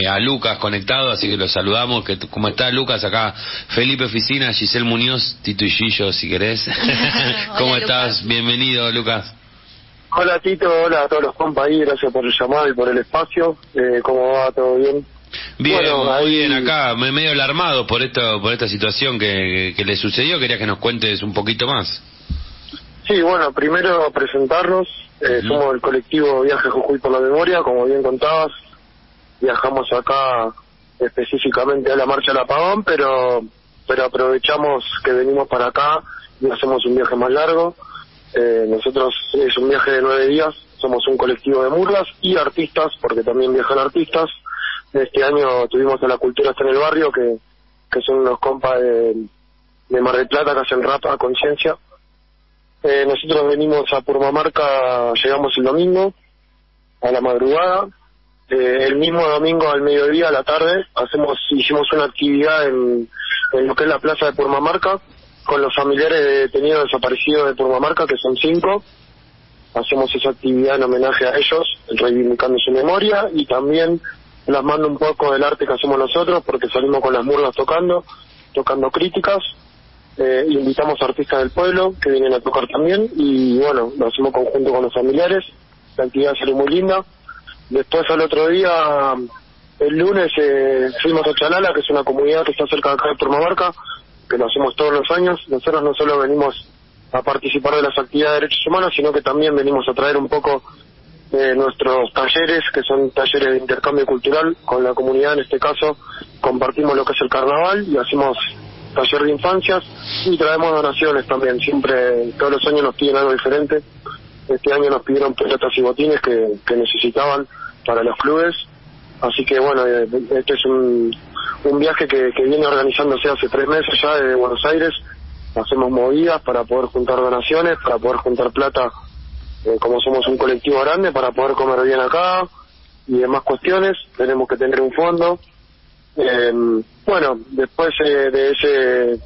eh, a Lucas conectado, así que lo saludamos. Que, ¿Cómo está Lucas? Acá Felipe Oficina, Giselle Muñoz, Tito y Gillo, si querés. ¿Cómo estás? Bienvenido, Lucas. Hola Tito, hola a todos los compas ahí, gracias por el llamado y por el espacio. Eh, ¿Cómo va? ¿Todo bien? Bien, muy bien acá, me medio alarmado por esto, por esta situación que, que le sucedió. Quería que nos cuentes un poquito más. Sí, bueno, primero presentarnos. Eh, somos el colectivo Viaje Jujuy por la Memoria, como bien contabas. Viajamos acá específicamente a la Marcha del Apagón, pero, pero aprovechamos que venimos para acá y hacemos un viaje más largo. Eh, nosotros es un viaje de nueve días, somos un colectivo de murgas y artistas, porque también viajan artistas. Este año tuvimos a la cultura hasta en el barrio, que, que son unos compas de, de Mar del Plata que hacen rap a conciencia. Eh, nosotros venimos a Purmamarca, llegamos el domingo, a la madrugada. Eh, el mismo domingo al mediodía, a la tarde, hacemos hicimos una actividad en, lo que es la plaza de Purmamarca, con los familiares de detenidos desaparecidos de Purmamarca, que son cinco. Hacemos esa actividad en homenaje a ellos, reivindicando su memoria y también mando un poco del arte que hacemos nosotros, porque salimos con las murgas tocando, tocando críticas. Eh, invitamos artistas del pueblo que vienen a tocar también y bueno, lo hacemos conjunto con los familiares. La actividad salió muy linda. Después al otro día, el lunes, eh, fuimos a Chalala, que es una comunidad que está cerca de acá de que lo hacemos todos los años. Nosotros no solo venimos a participar de las actividades de derechos humanos, sino que también venimos a traer un poco eh, nuestros talleres, que son talleres de intercambio cultural con la comunidad, en este caso compartimos lo que es el carnaval y hacemos taller de infancias y traemos donaciones también, siempre, todos los años nos piden algo diferente. Este año nos pidieron pelotas y botines que, que necesitaban para los clubes, así que bueno, eh, este es un, un viaje que, viene organizándose hace tres meses ya de Buenos Aires, hacemos movidas para poder juntar donaciones, para poder juntar plata, eh, como somos un colectivo grande, para poder comer bien acá y demás cuestiones, tenemos que tener un fondo. Eh, bueno, después eh, de ese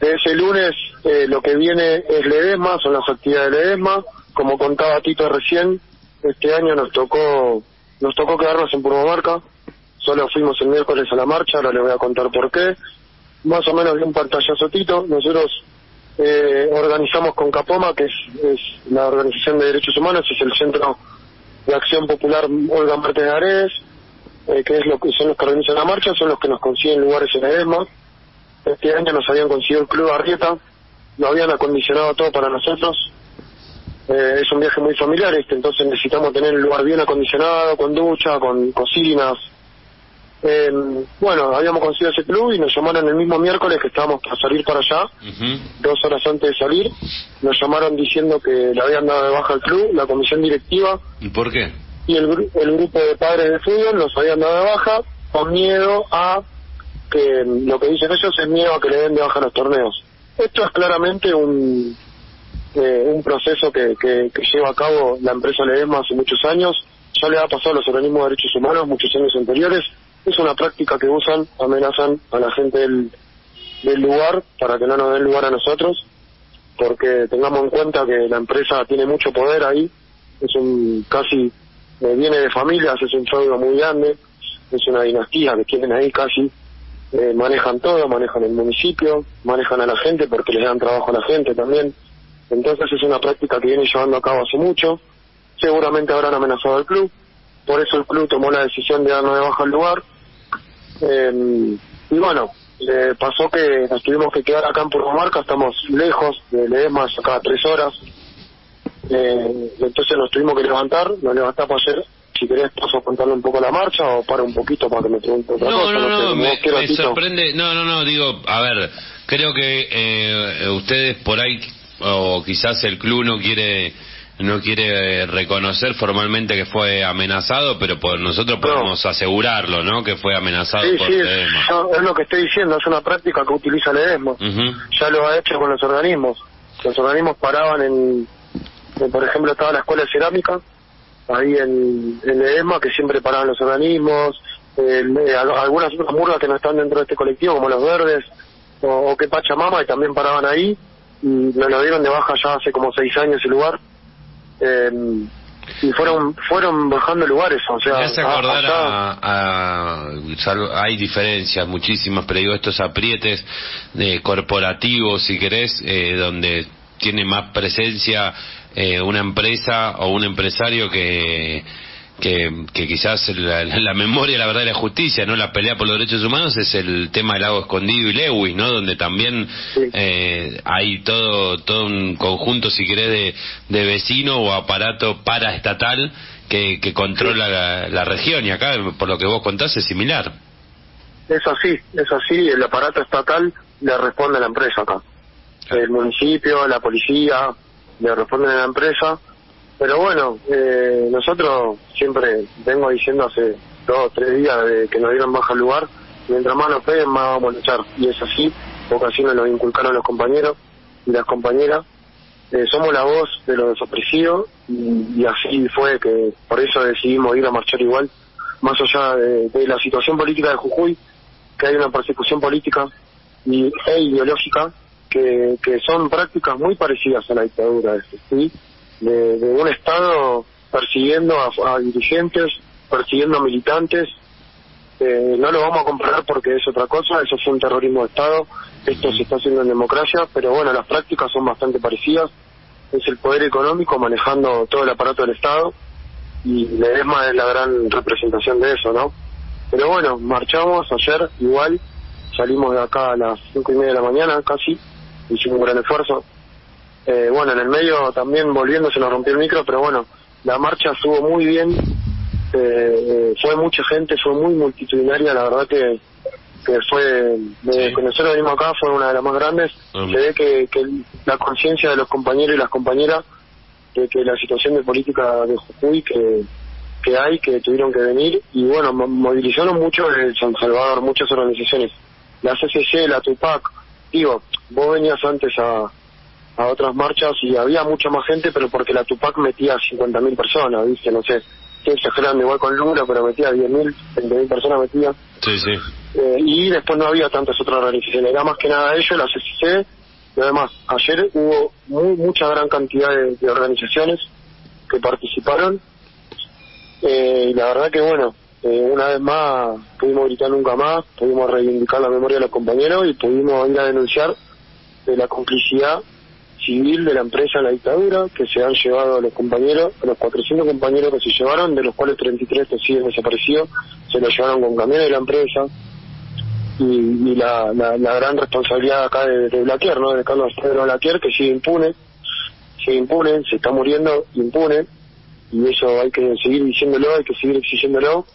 de ese lunes eh, lo que viene es Ledesma, son las actividades de Ledesma, como contaba Tito recién, este año nos tocó nos tocó quedarnos en Purmamarca, solo fuimos el miércoles a la marcha, ahora les voy a contar por qué. Más o menos de un pantallazo Tito, nosotros eh, organizamos con Capoma, que es, la Organización de Derechos Humanos, es el Centro de Acción Popular Olga Martínez de eh, que es lo que son los que organizan la marcha, son los que nos consiguen lugares en ESMA. Este año nos habían conseguido el Club Arrieta, lo habían acondicionado todo para nosotros. Eh, es un viaje muy familiar este, entonces necesitamos tener el lugar bien acondicionado, con ducha, con cocinas. Eh, bueno, habíamos conseguido ese club y nos llamaron el mismo miércoles que estábamos para salir para allá, dos horas antes de salir, nos llamaron diciendo que le habían dado de baja al club, la comisión directiva. ¿Y por qué? Y el, el grupo de padres de fútbol nos habían dado de baja con miedo a que lo que dicen ellos es miedo a que le den de baja los torneos. Esto es claramente un, eh, un proceso que, que, que lleva a cabo la empresa Ledesma hace muchos años, ya le ha pasado a los organismos de derechos humanos muchos años anteriores, es una práctica que usan, amenazan a la gente del, del lugar para que no nos den lugar a nosotros, porque tengamos en cuenta que la empresa tiene mucho poder ahí, es un casi, eh, viene de familias, es un feudo muy grande, es una dinastía que tienen ahí casi, eh, manejan todo, manejan el municipio, manejan a la gente porque les dan trabajo a la gente también. Entonces es una práctica que viene llevando a cabo hace mucho. Seguramente habrán amenazado al club. Por eso el club tomó la decisión de darnos de baja al lugar. Eh, y bueno, eh, pasó que nos tuvimos que quedar acá en Purmamarca, estamos lejos de Ledesma, acá tres horas. Eh, entonces nos tuvimos que levantar, nos levantamos ayer. Si querés paso a contarle un poco la marcha o para un poquito para que me pregunte otra No, cosa. no, no, como me, sorprende. No, no, no, digo, a ver, creo que eh, ustedes por ahí, o quizás el club no quiere no quiere eh, reconocer formalmente que fue amenazado, pero por nosotros podemos asegurarlo, ¿no? Que fue amenazado Sí, por sí, es, Ledesma. no, es lo que estoy diciendo, es una práctica que utiliza Ledesma. Ujú. Ya lo ha hecho con los organismos. Los organismos paraban en, en, por ejemplo, estaba la escuela de cerámica, ahí en, en Ledesma, que siempre paraban los organismos, eh, al- algunas otras murgas que no están dentro de este colectivo, como los verdes, o, o que Pachamama, y también paraban ahí, y nos lo dieron de baja ya hace como seis años el lugar. Eh, y fueron fueron bajando lugares o sea me hace acordar a, hay diferencias muchísimas pero digo estos aprietes de corporativos si querés eh, donde tiene más presencia eh, una empresa o un empresario que que, que quizás la, la, memoria, la verdad y la justicia, no la pelea por los derechos humanos, es el tema del lago escondido y Lewis, ¿no? Donde también eh, hay todo todo un conjunto, si querés, de, de vecino o aparato paraestatal que, que controla la, región y acá, por lo que vos contás, es similar. Es así, es así, el aparato estatal le responde a la empresa acá. El municipio, la policía, le responden a la empresa pero bueno, eh, nosotros siempre vengo diciendo hace dos o tres días de que nos dieron baja lugar, mientras más nos peguen, más vamos a luchar. Y es así, así nos lo inculcaron los compañeros y las compañeras. Eh, somos la voz de los desaparecidos y, así fue que por eso decidimos ir a marchar igual, más allá de, la situación política de Jujuy, que hay una persecución política y, e ideológica que, que son prácticas muy parecidas a la dictadura, ¿sí? de, un Estado persiguiendo a, dirigentes, persiguiendo a militantes. Eh, no lo vamos a comparar porque es otra cosa, eso es un terrorismo de Estado, esto se está haciendo en democracia, pero bueno, las prácticas son bastante parecidas. Es el poder económico manejando todo el aparato del Estado y Ledesma es la gran representación de eso, ¿no? Pero bueno, marchamos ayer igual, salimos de acá a las cinco y media de la mañana casi, hicimos un gran esfuerzo, eh, bueno, en el medio también volviendo se nos rompió el micro, pero bueno, la marcha estuvo muy bien, eh, eh, fue mucha gente, fue muy multitudinaria, la verdad que, que fue, de, sí. nosotros venimos acá, fue una de las más grandes, se ve que, que la conciencia de los compañeros y las compañeras de que la situación de política de Jujuy que, que hay, que tuvieron que venir, y bueno, movilizaron mucho en San Salvador, muchas organizaciones, la CCC, la TUPAC, digo, vos venías antes a a otras marchas y había mucha más gente, pero porque la Tupac metía 50.000 personas, ¿viste? No sé, estoy exagerando igual con número, pero metía 10.000, 20.000 personas metía. Sí, sí. Eh, y después no había tantas otras organizaciones, era más que nada ellos, la CCC, y además, ayer hubo muy, mucha gran cantidad de, organizaciones que participaron, eh, y la verdad que bueno, eh, una vez más pudimos gritar nunca más, pudimos reivindicar la memoria de los compañeros y pudimos ir a denunciar de la complicidad civil de la empresa en la dictadura, que se han llevado a los compañeros, a los 400 compañeros que se llevaron, de los cuales 33 que siguen desaparecidos, se los llevaron con camiones de la empresa. Y, la, la, gran responsabilidad acá de, de Blaquier, ¿no? De Carlos Pedro Blaquier, que sigue impune, sigue impune, se está muriendo impune, y eso hay que seguir diciéndolo, hay que seguir exigiéndolo,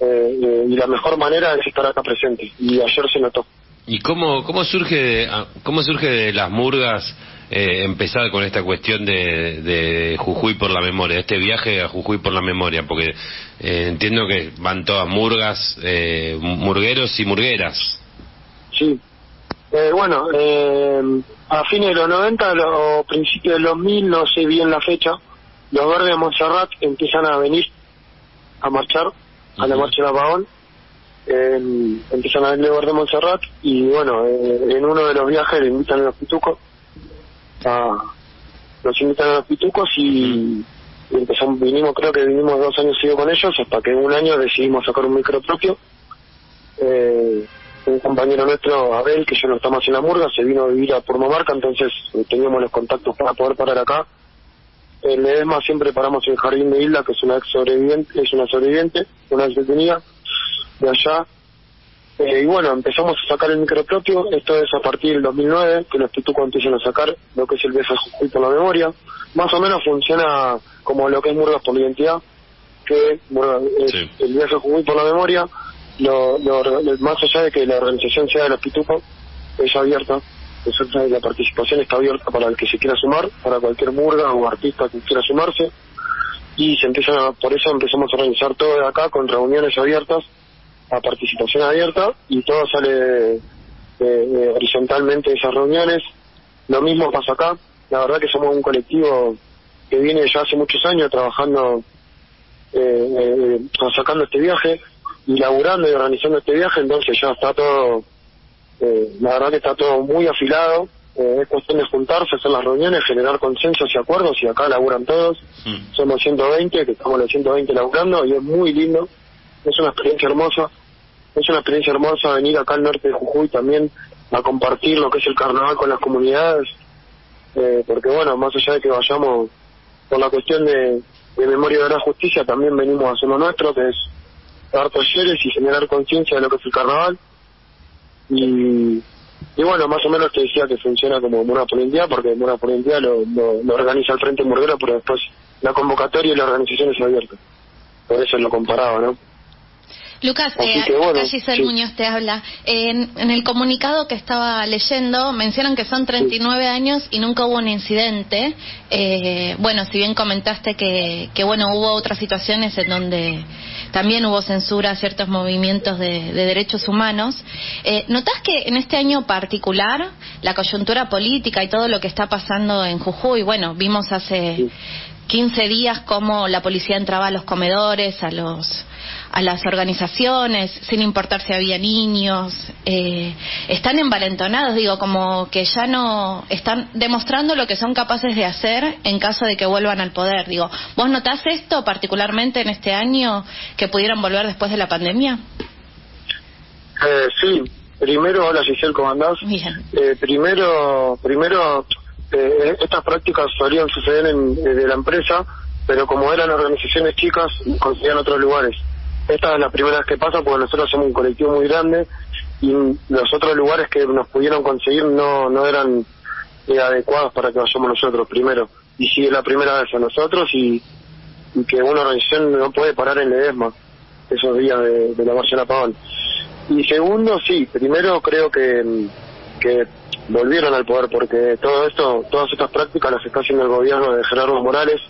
eh, eh, y la mejor manera es estar acá presente, y ayer se notó. ¿Y cómo, cómo surge ah, cómo surge de las murgas eh, empezar con esta cuestión de, de, Jujuy por la memoria, este viaje a Jujuy por la memoria, porque eh, entiendo que van todas murgas, eh, murgueros y murgueras. Sí. Eh, bueno, a fines de los 90 o principios de los 2000, no sé bien la fecha, los verdes de Montserrat empiezan a venir a marchar a la marcha de Apagón. Empiezan a los verdes de Montserrat y bueno, en uno de los viajes le invitan a los pitucos nos invitaron a los pitucos y, empezamos, vinimos, creo que vinimos dos años seguidos con ellos, hasta que un año decidimos sacar un micro propio. Eh, un compañero nuestro, Abel, que yo no estamos en la murga, se vino a vivir a Purmamarca, entonces eh, teníamos los contactos para poder parar acá. En Ledesma siempre paramos en Jardín de Isla, que es una ex sobreviviente, es una sobreviviente, una ex detenida de allá, eh, y bueno, empezamos a sacar el micropropio, esto es a partir del 2009, que los pitucos empiezan a sacar lo que es el viaje a Jujuy por la memoria. Más o menos funciona como lo que es Murgas por la identidad, que es el viaje a Jujuy por la memoria, lo, más allá de que la organización sea de los pitucos, es abierta, la participación está abierta para el que se quiera sumar, para cualquier murga o artista que quiera sumarse, y se empieza, por eso empezamos a organizar todo de acá con reuniones abiertas a participación abierta y todo sale eh, horizontalmente de esas reuniones. Lo mismo pasa acá. La verdad que somos un colectivo que viene ya hace muchos años trabajando, eh, eh, sacando este viaje y laburando y organizando este viaje, entonces ya está todo, eh, la verdad que está todo muy afilado eh, es cuestión de juntarse, hacer las reuniones, generar consensos y acuerdos, y acá laburan todos. Mm. Somos 120, que estamos los 120 laburando, y es muy lindo. Es una experiencia hermosa. Es una experiencia hermosa venir acá al norte de Jujuy también a compartir lo que es el carnaval con las comunidades. Eh, porque bueno, más allá de que vayamos por la cuestión de, de memoria de la justicia, también venimos a hacer lo nuestro, que es dar talleres y generar conciencia de lo que es el carnaval. Y, y bueno, más o menos te decía que funciona como Mura Polentía, porque Mura Polentía lo, lo, lo organiza el Frente Murguero, pero después la convocatoria y la organización es abierta. Por eso lo comparaba, ¿no? Lucas, eh, bueno, Giselle sí. Muñoz te habla. En, en el comunicado que estaba leyendo mencionan que son 39 años y nunca hubo un incidente. Eh, bueno, si bien comentaste que, que bueno hubo otras situaciones en donde también hubo censura a ciertos movimientos de, de derechos humanos, eh, ¿notás que en este año particular la coyuntura política y todo lo que está pasando en Jujuy, bueno, vimos hace Sí. 15 días cómo la policía entraba a los comedores, a los a las organizaciones, sin importar si había niños, eh, están envalentonados, digo, como que ya no están demostrando lo que son capaces de hacer en caso de que vuelvan al poder. Digo, ¿vos notás esto particularmente en este año que pudieron volver después de la pandemia? Eh, sí, primero, hola Giselle, ¿cómo andás? Bien. Eh, primero, primero eh, estas prácticas solían suceder en, eh, de la empresa, pero como eran organizaciones chicas, conseguían otros lugares. Esta es la primera vez que pasa porque nosotros somos un colectivo muy grande y los otros lugares que nos pudieron conseguir no, no eran eh, adecuados para que vayamos nosotros primero. Y sí es la primera vez a nosotros y, que una organización no puede parar en Ledesma esos días de, de la Marcha de Pavón. Y segundo, sí, primero creo que, que volvieron al poder porque todo esto, todas estas prácticas las está haciendo el gobierno de Gerardo Morales,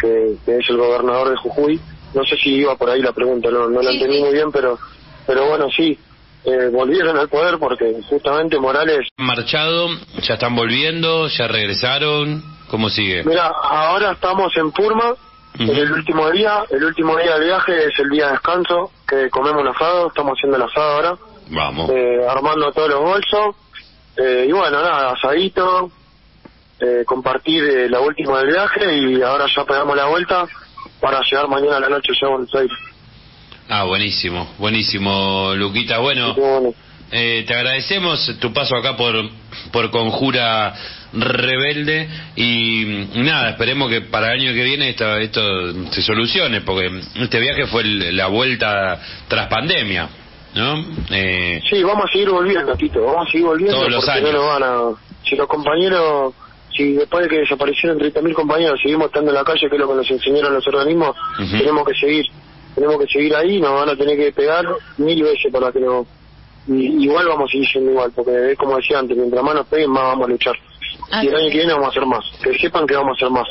que, que es el gobernador de Jujuy. No sé si iba por ahí la pregunta, no, no la Sí, entendí sí. muy bien, pero, pero bueno, sí, eh, volvieron al poder porque justamente Morales ¿Han marchado? ¿Ya están volviendo? ¿Ya regresaron? ¿Cómo sigue? Mira, ahora estamos en Purma, en el último día, el último día del viaje es el día de descanso, que comemos un asado, estamos haciendo el asado ahora, Vamos. eh, armando todos los bolsos, eh, y bueno, nada, asadito, eh, compartir eh, la última del viaje y ahora ya pegamos la vuelta para llegar mañana a la noche ya a Buenos Aires. Ah, buenísimo, buenísimo, Luquita. Bueno, eh, te agradecemos tu paso acá por, por Conjura Rebelde y nada, esperemos que para el año que viene esto, esto se solucione, porque este viaje fue el- la vuelta tras pandemia, ¿no? Eh, Sí, vamos a seguir volviendo, Tito, vamos a seguir volviendo Todos los porque años. no nos van a... Si los compañeros, si después de que desaparecieron 30.000 compañeros seguimos estando en la calle, que es lo que nos enseñaron los organismos, tenemos que seguir, tenemos que seguir ahí, nos van a tener que pegar mil veces para que no... y- igual vamos a seguir siendo igual, porque es como decía antes, mientras más nos peguen, más vamos a luchar. Ah, y el año sí. que viene vamos a hacer más, que sepan que vamos a hacer más.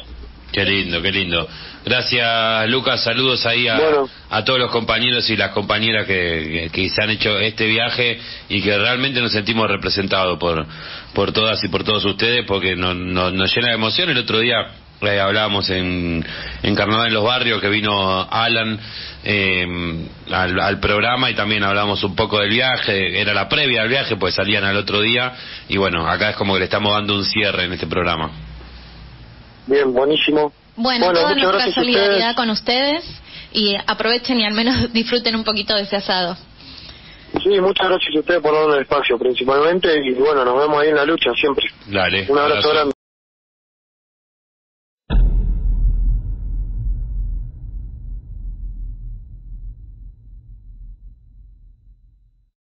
Qué lindo, qué lindo. Gracias, Lucas. Saludos ahí a, Bueno. a todos los compañeros y las compañeras que, se han hecho este viaje y que realmente nos sentimos representados por, por todas y por todos ustedes porque nos, nos, nos llena de emoción. El otro día eh, hablábamos en, en Carnaval en los Barrios que vino Alan eh, al, al programa y también hablamos un poco del viaje. Era la previa del viaje, pues salían al otro día y bueno, acá es como que le estamos dando un cierre en este programa. Bien, buenísimo. Bueno, Bueno, toda muchas nuestra gracias a solidaridad ustedes. con ustedes y aprovechen y al menos disfruten un poquito de ese asado. Sí, muchas gracias a ustedes por darnos el espacio principalmente y bueno, nos vemos ahí en la lucha siempre. Dale. Un abrazo grande.